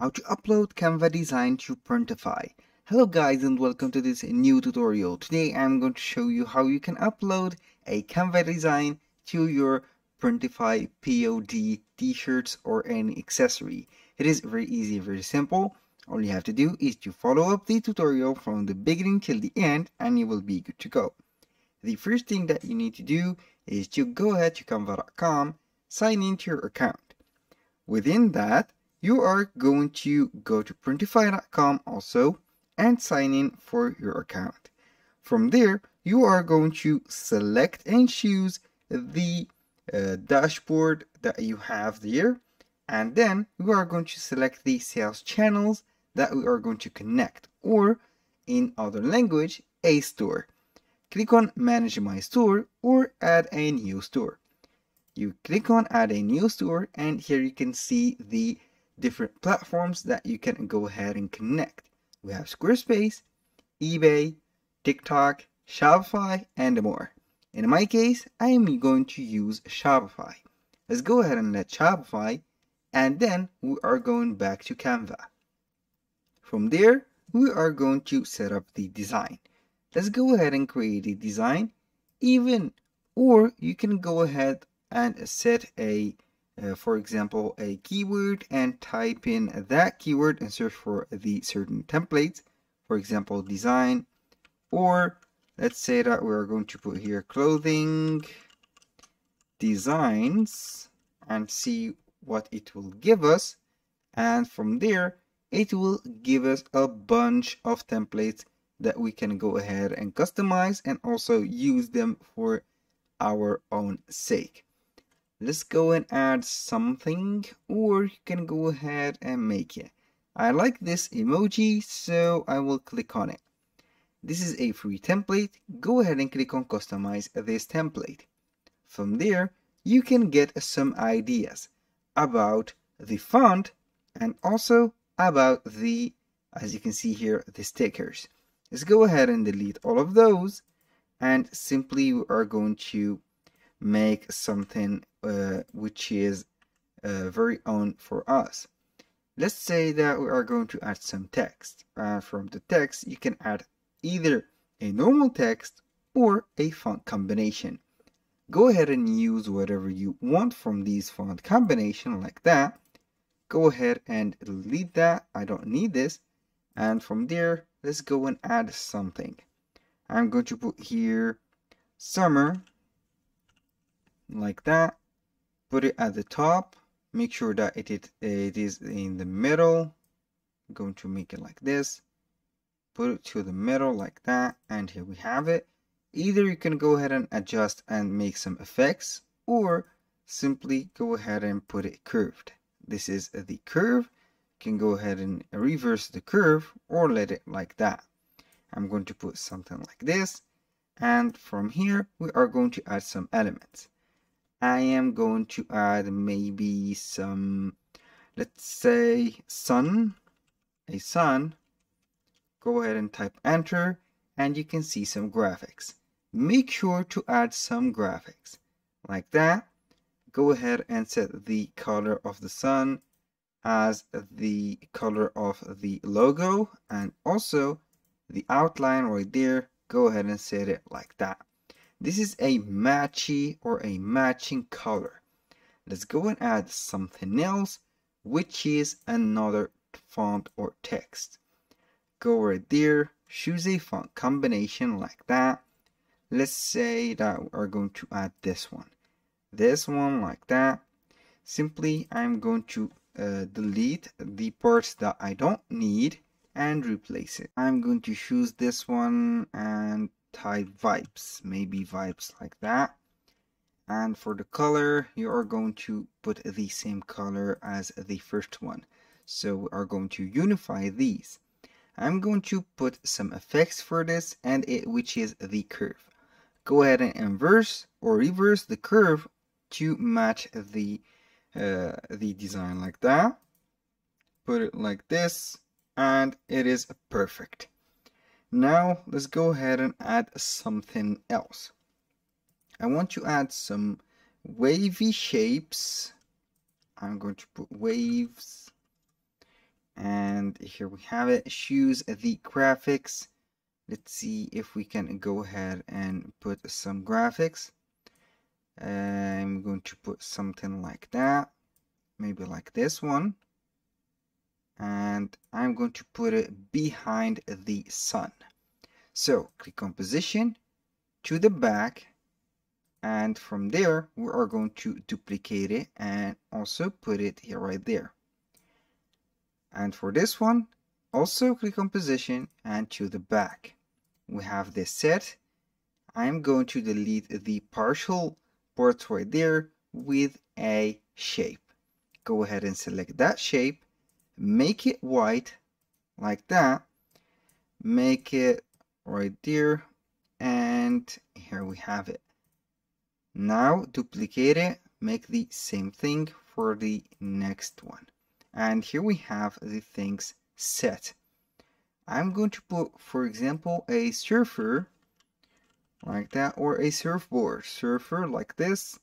how to upload Canva design to Printify. Hello guys and welcome to this new tutorial. Today I'm going to show you how you can upload a Canva design to your Printify POD t-shirts or any accessory. It is very easy, very simple. All you have to do is to follow up the tutorial from the beginning till the end and you will be good to go. The first thing that you need to do is to go ahead to canva.com, sign into your account. Within that, you are going to go to printify.com also and sign in for your account. From there, you are going to select and choose the uh, dashboard that you have there. And then we are going to select the sales channels that we are going to connect or in other language, a store. Click on manage my store or add a new store. You click on add a new store and here you can see the different platforms that you can go ahead and connect. We have Squarespace, eBay, TikTok, Shopify, and more. In my case, I am going to use Shopify. Let's go ahead and let Shopify, and then we are going back to Canva. From there, we are going to set up the design. Let's go ahead and create a design, even, or you can go ahead and set a uh, for example, a keyword and type in that keyword and search for the certain templates, for example, design, or let's say that we're going to put here clothing designs and see what it will give us. And from there, it will give us a bunch of templates that we can go ahead and customize and also use them for our own sake let's go and add something or you can go ahead and make it. I like this emoji so I will click on it. This is a free template. Go ahead and click on customize this template. From there you can get some ideas about the font and also about the as you can see here the stickers. Let's go ahead and delete all of those and simply we are going to make something uh, which is uh, very own for us. Let's say that we are going to add some text. Uh, from the text, you can add either a normal text or a font combination. Go ahead and use whatever you want from these font combination like that. Go ahead and delete that. I don't need this. And from there, let's go and add something. I'm going to put here summer like that. Put it at the top. Make sure that it, it, it is in the middle. I'm going to make it like this. Put it to the middle like that and here we have it. Either you can go ahead and adjust and make some effects or simply go ahead and put it curved. This is the curve. You can go ahead and reverse the curve or let it like that. I'm going to put something like this. And from here we are going to add some elements I am going to add maybe some, let's say sun, a sun. Go ahead and type enter and you can see some graphics. Make sure to add some graphics like that. Go ahead and set the color of the sun as the color of the logo and also the outline right there. Go ahead and set it like that. This is a matchy or a matching color. Let's go and add something else, which is another font or text. Go right there, choose a font combination like that. Let's say that we're going to add this one. This one like that. Simply, I'm going to uh, delete the parts that I don't need and replace it. I'm going to choose this one and type vibes maybe vibes like that. And for the color you are going to put the same color as the first one. So we are going to unify these. I'm going to put some effects for this and it which is the curve. Go ahead and inverse or reverse the curve to match the uh, the design like that. Put it like this and it is perfect now let's go ahead and add something else. I want to add some wavy shapes. I'm going to put waves. And here we have it. Choose the graphics. Let's see if we can go ahead and put some graphics. I'm going to put something like that. Maybe like this one and I'm going to put it behind the sun. So click on position to the back and from there we are going to duplicate it and also put it here right there. And for this one also click on position and to the back. We have this set. I'm going to delete the partial parts right there with a shape. Go ahead and select that shape make it white like that make it right there and here we have it now duplicate it, make the same thing for the next one. And here we have the things set. I'm going to put, for example, a surfer like that or a surfboard. Surfer like this.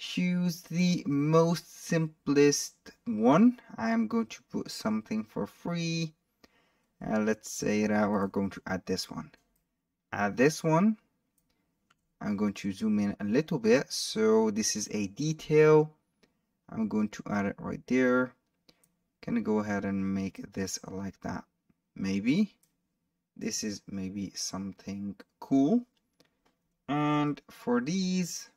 Choose the most simplest one. I'm going to put something for free. And let's say that we're going to add this one. Add this one I'm going to zoom in a little bit. So this is a detail. I'm going to add it right there. Can go ahead and make this like that. Maybe. This is maybe something cool. And for these,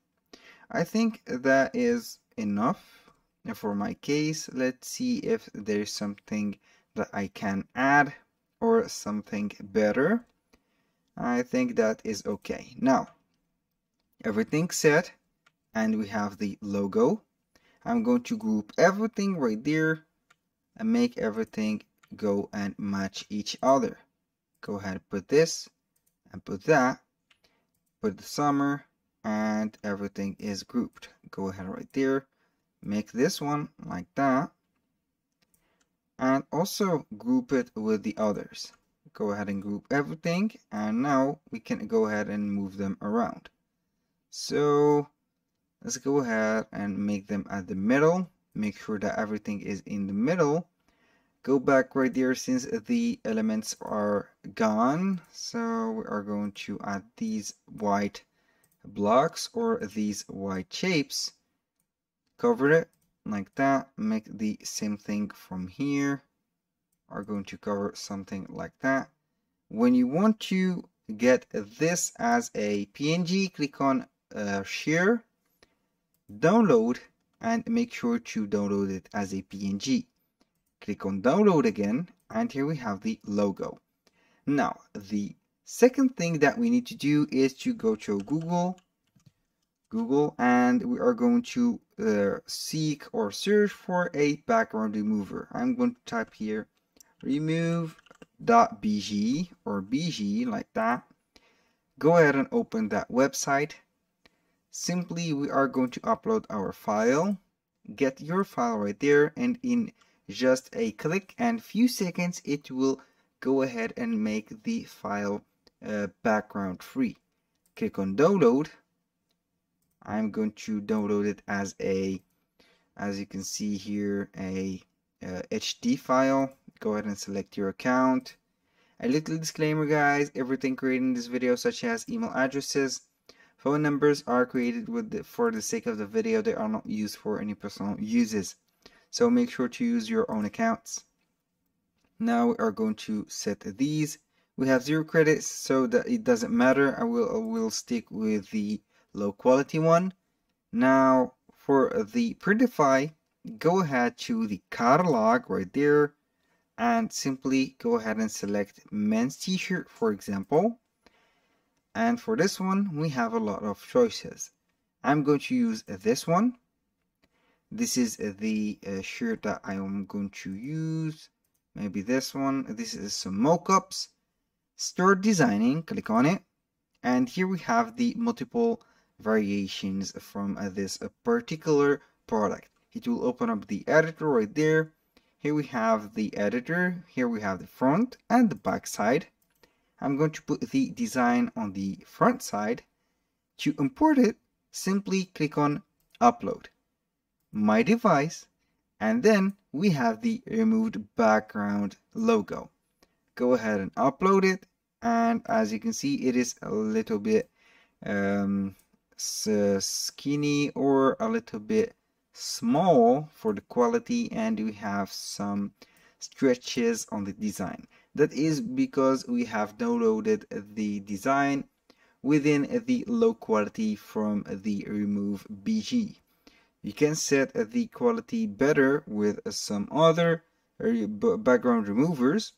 I think that is enough for my case. Let's see if there's something that I can add or something better. I think that is okay. Now, everything set and we have the logo I'm going to group everything right there and make everything go and match each other go ahead put this and put that put the summer and everything is grouped go ahead right there make this one like that and also group it with the others go ahead and group everything and now we can go ahead and move them around so let's go ahead and make them at the middle. Make sure that everything is in the middle. Go back right there since the elements are gone. So we are going to add these white blocks or these white shapes. Cover it like that. Make the same thing from here. Are going to cover something like that. When you want to get this as a PNG, click on uh, share, download, and make sure to download it as a PNG. Click on download again, and here we have the logo. Now, the second thing that we need to do is to go to Google, Google, and we are going to uh, seek or search for a background remover. I'm going to type here remove.bg or bg like that. Go ahead and open that website simply we are going to upload our file get your file right there and in just a click and few seconds it will go ahead and make the file uh, background free click on download I'm going to download it as a as you can see here a uh, HD file go ahead and select your account a little disclaimer guys everything created in this video such as email addresses Phone numbers are created with the, for the sake of the video. They are not used for any personal uses. So make sure to use your own accounts. Now we are going to set these. We have zero credits so that it doesn't matter. I will, I will stick with the low quality one. Now for the Printify, go ahead to the catalog right there and simply go ahead and select men's t-shirt for example and for this one, we have a lot of choices. I'm going to use this one. This is the uh, shirt that I am going to use. Maybe this one. This is some mockups. Start designing, click on it. And here we have the multiple variations from uh, this uh, particular product. It will open up the editor right there. Here we have the editor. Here we have the front and the back side. I'm going to put the design on the front side. To import it, simply click on Upload, My Device, And then we have the removed background logo. Go ahead and upload it. And as you can see, it is a little bit um, skinny or a little bit small for the quality and we have some stretches on the design. That is because we have downloaded the design within the low quality from the remove BG. You can set the quality better with some other background removers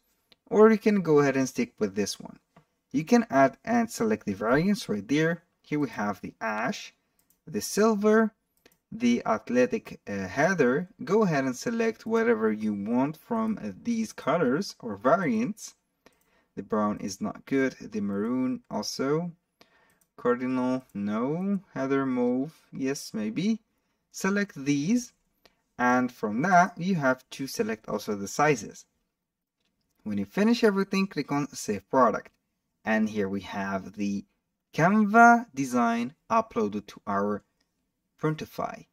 or you can go ahead and stick with this one. You can add and select the variants right there. Here we have the ash, the silver, the athletic uh, heather, go ahead and select whatever you want from uh, these colors or variants. The brown is not good, the maroon also. Cardinal, no. Heather mauve, yes, maybe. Select these, and from that, you have to select also the sizes. When you finish everything, click on Save Product. And here we have the Canva design uploaded to our Printify.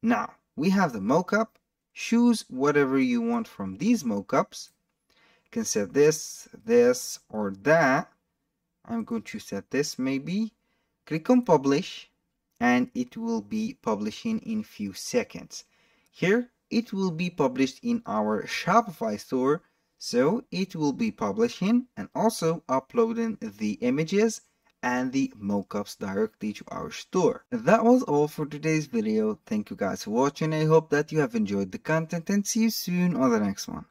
Now, we have the mockup. Choose whatever you want from these mockups. You can set this, this, or that. I'm going to set this maybe. Click on publish and it will be publishing in few seconds. Here, it will be published in our Shopify store. So it will be publishing and also uploading the images and the mockups directly to our store. That was all for today's video. Thank you guys for watching. I hope that you have enjoyed the content and see you soon on the next one.